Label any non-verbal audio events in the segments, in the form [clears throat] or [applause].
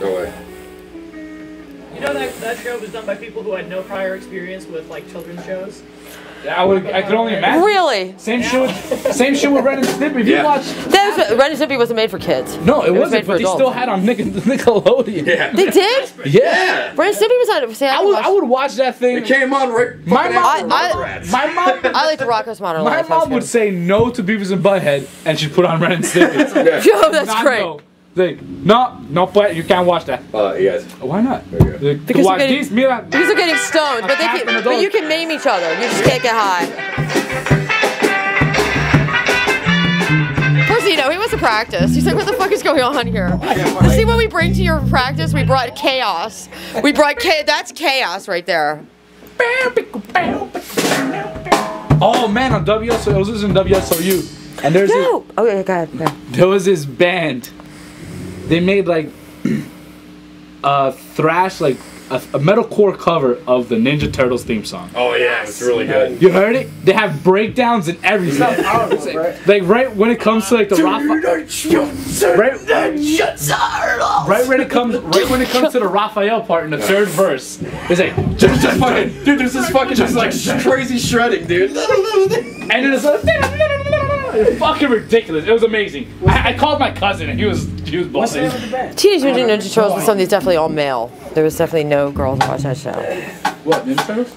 No way. You know that that show was done by people who had no prior experience with like children's shows. Yeah, I would. I could only imagine. Really? Same shit. With, same shit with Ren and Stimpy. If you Yeah. watch. That was, Ren and Stimpy wasn't made for kids. No, it, was wasn't. made for But they adults. still had on Nick- Nickelodeon. Yeah. They did? Yeah. Ren and Stimpy was on. See, I, I would. watch- I would watch that thing. It came on right. My mom- I- I- Rugrats. My mom. I like the Rocko's Modern My mom would say no to Beavis and Butthead, and she'd put on Ren and Stimpy. [laughs] [laughs] Yo, that's Not great. No. Like, no, no, but you can't watch that. Uh, yes. Why not? Okay. Like, Because watch you're getting- these, mira, Because they're getting stoned, but they can, but you can maim each other. You just can't get high. First, you know, he went to practice. He's like, what the fuck is going on here? See what we bring to your practice? We brought chaos. We brought chaos. That's chaos right there. Oh man, on WSO, I was listening to WSOU, and there's No. Okay, go ahead. this, there was this band. They made like [clears throat] a thrash, like a, a metalcore cover of the Ninja Turtles theme song. Oh yeah, it's really good. You heard it? They have breakdowns and everything. Like right when it comes to like the Rafa, right, right when it comes, right when it comes to the Raphael part in the third verse, it's like Just, just fucking, dude. This is fucking just like [laughs] crazy shredding, dude. [laughs] and then it's like it's fucking ridiculous. It was amazing. I, I called my cousin and he was he was What's the name buzzing. of the band? Teenage Mutant Ninja Turtles was something definitely all male. There was definitely no girls watching that show. What Ninja Turtles?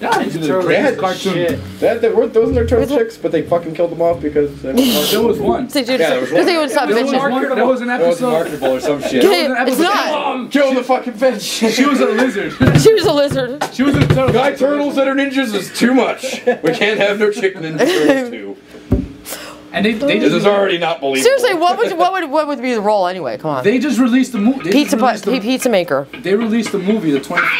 Yeah, Ninja Turtles They had cartoon. shit. That, that weren't, those were their turtle chicks, but they fucking killed them off because. They [laughs] There was one. So, dude, Yeah, there was because they one. would stop There was, bitching. there was an That was episode. marketable or some [laughs] shit. Okay, there it's not. Um, kill the fucking bitch. [laughs] She was a lizard. She was a lizard. She was a turtle. Guy turtles that are ninjas is too much. We can't have no chicken ninja turtles too. And they they This just is already not believable. Seriously, what would what would what would be the role anyway? Come on. they just released the movie. Pizza put, pizza maker. They released the movie the twenty. [laughs]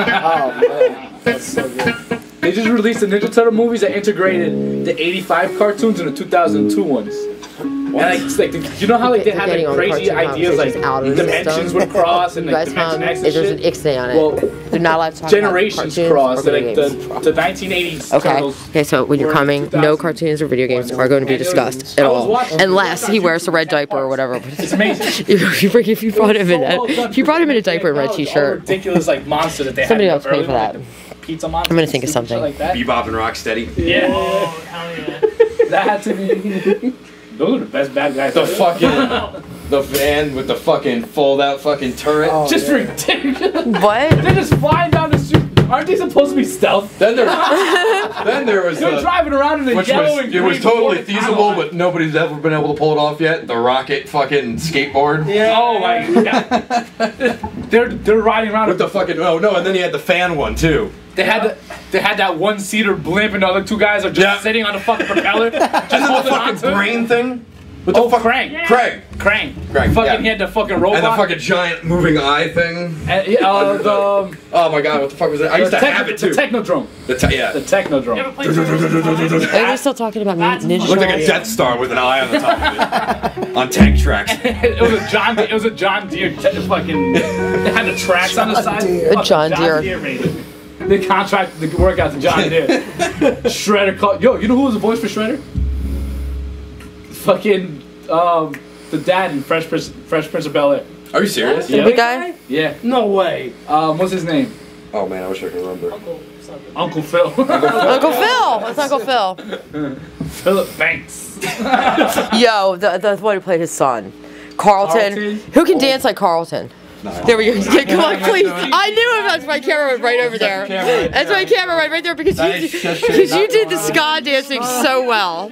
Oh man, that's so good. They just released the Ninja Turtle movies that integrated the '85 cartoons and the 2002 ones. And like, it's like the, you know how like they We're had like crazy ideas like conversations out of dimensions would cross and You like guys dimension come, X and there's an shit. Ixnay on it. Well, They're not allowed to talk generations about cross. cartoons or Like video the games. the 1980s Okay. Okay, so when you're coming, no cartoons or video games are going to be discussed at all, unless he wears a red diaper or whatever. [laughs] It's amazing. [laughs] if you bring, if you brought him in, a, if you brought him in a diaper and red t-shirt, Ridiculous like monster that they Somebody had. else pay for that. Pizza monster. I'm gonna think of something. Like that. Bebop and Rocksteady. Yeah. Oh, [laughs] hell yeah. That had to be. Those are the best bad guys. The fucking [laughs] the van with the fucking fold out fucking turret. Oh, Just yeah. ridiculous. what? They're just flying down the street. Aren't they supposed to be stealth? Then there, then there was They're the, driving around in the which yellow was and it was totally feasible, but nobody's ever been able to pull it off yet. The rocket fucking skateboard. Yeah. Oh my god. [laughs] they're they're riding around With the fucking oh no, and then he had the fan one too. They had the, they had that one seater blimp and the other two guys are just Yeah. sitting on the fucking propeller. [laughs] just And the fucking onto brain thing. With Oh, the fuck, Krang. Craig. Krang. Krang, Fucking yeah. he had the fucking robot. And the fucking giant moving eye thing. And, uh, the, um, Oh my god, what the fuck was that? I used to the, have it too. the Technodrome. The te- yeah. The It You ever Technodrome. Are we still talking about That's Ninja fun. looked like a Turtles? Death Star with an eye on the top of it. on tank tracks. [laughs] it was a John. It was a John Deere. Te- fucking. It had the tracks on the side. Deere. Fucking A John Deere. Deere made it. They contracted the workout to John Deere. [laughs] Shredder called. Yo, you know who was the voice for Shredder? Fucking um, the dad in Fresh Prince, Fresh Prince of Bel Air. Are you serious? Yeah. Big guy? Yeah. No way. Um, what's his name? Oh man, I wish I could remember. Uncle. [laughs] Uncle Phil. Uncle Phil. That's Uncle Phil. [laughs] Philip Banks. Yo, the the one who played his son, Carlton. Carlton? Who can dance like Carlton? There we go. Yeah, [laughs] come on, please. I knew it. That's my camera went right over there. That's my camera right, right there because you because [laughs] you did the ska dancing so well.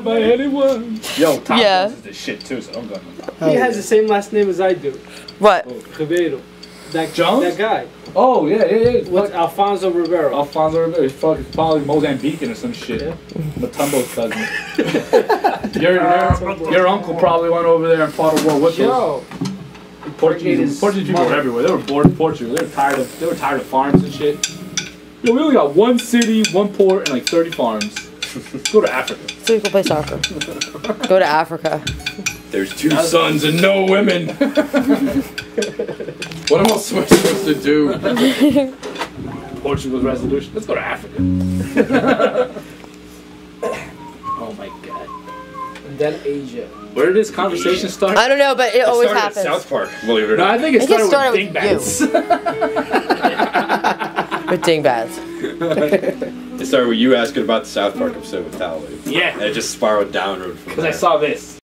By anyone. Yo, Tom Yeah. Cruise is the shit too, so don't go. He has the same last name as I do. What? Oh, Ribeiro. That Jones? That guy. Oh yeah, yeah, yeah. What's Alfonso Rivero? Alfonso Rivera, he's fucking probably Mozambican or some shit. Yeah. Mutombo's cousin. [laughs] your, your, your uncle probably went over there and fought a war with those Yo. Portuguese. Portuguese people were everywhere. They were bored in Portugal. They were tired of they were tired of farms and shit. Yo, we only got one city, one port, and like 30 farms. [laughs] Go to Africa. So you can play soccer. Go to Africa. There's two sons and no women. [laughs] what am I supposed to do? [laughs] Portugal's resolution. Let's go to Africa. Then Asia. Where did this conversation start? I don't know, but it It always started happens. at South Park, believe it or no, I think it I think it started, started with dingbats. With dingbats. [laughs] [laughs] [laughs] It started with you asking about the South Park episode with Tally. yeah, And it just spiraled downward from because I saw this.